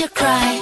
you cry.